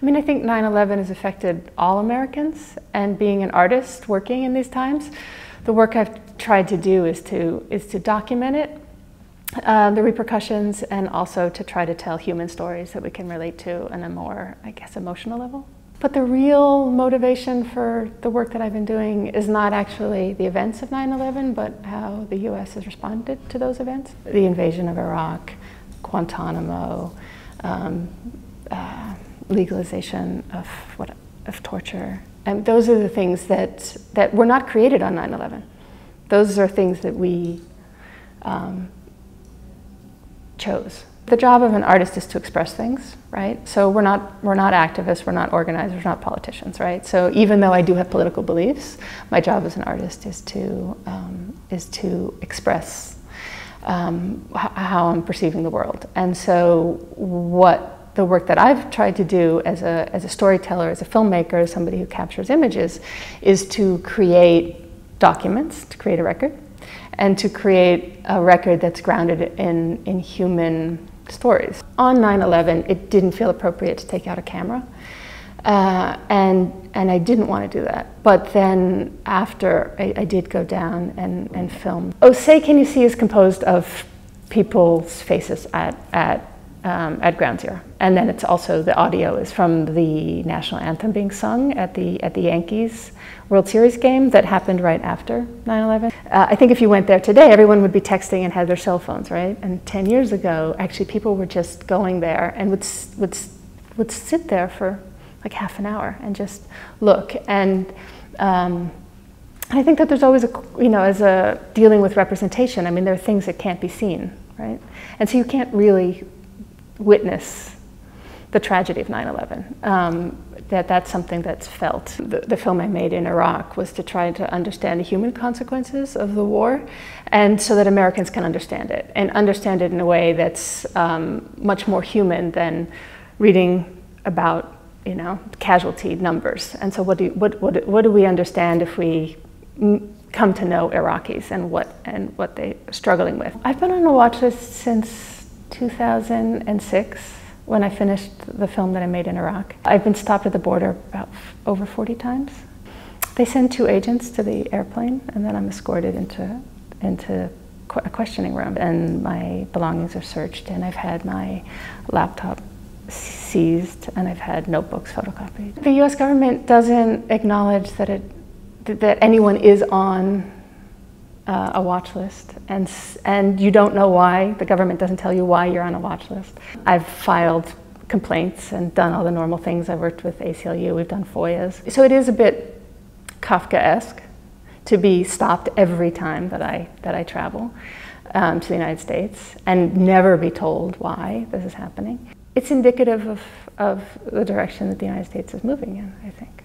I mean, I think 9 11 has affected all Americans, and being an artist working in these times, the work I've tried to do is to, is to document it, uh, the repercussions, and also to try to tell human stories that we can relate to on a more, I guess, emotional level. But the real motivation for the work that I've been doing is not actually the events of 9 11, but how the US has responded to those events. The invasion of Iraq, Guantanamo, um, uh, legalization of, what, of torture. And those are the things that, that were not created on 9 11. Those are things that we um, chose. The job of an artist is to express things, right? So we're not, we're not activists, we're not organizers, we're not politicians, right? So even though I do have political beliefs, my job as an artist is to, um, is to express um, how I'm perceiving the world. And so what the work that I've tried to do as a, as a storyteller, as a filmmaker, as somebody who captures images, is to create documents, to create a record, and to create a record that's grounded in, in human stories. On 9-11, it didn't feel appropriate to take out a camera. Uh, and, and I didn't want to do that. But then after, I, I did go down and, and film. Oh, Say Can You See is composed of people's faces at, at, um, at Ground Zero. And then it's also, the audio is from the national anthem being sung at the, at the Yankees World Series game that happened right after 9-11. Uh, I think if you went there today, everyone would be texting and had their cell phones, right? And 10 years ago, actually people were just going there and would, would, would sit there for like half an hour and just look. And um, I think that there's always a, you know, as a dealing with representation, I mean, there are things that can't be seen, right? And so you can't really witness the tragedy of 9-11. Um, that that's something that's felt. The, the, film I made in Iraq was to try to understand the human consequences of the war and so that Americans can understand it and understand it in a way that's um, much more human than reading about you know, casualty numbers. And so what do, what, what, what do we understand if we come to know Iraqis and what, and what they're struggling with? I've been on a watch list since 2006 when I finished the film that I made in Iraq. I've been stopped at the border about over 40 times. They send two agents to the airplane, and then I'm escorted into, into a questioning room, and my belongings are searched, and I've had my laptop seized, and I've had notebooks photocopied. The U.S. government doesn't acknowledge that it that anyone is on uh, a watch list and, and you don't know why, the government doesn't tell you why you're on a watch list. I've filed complaints and done all the normal things. I've worked with ACLU, we've done FOIAs. So it is a bit Kafkaesque to be stopped every time that I, that I travel um, to the United States and never be told why this is happening. It's indicative of, of the direction that the United States is moving in, I think.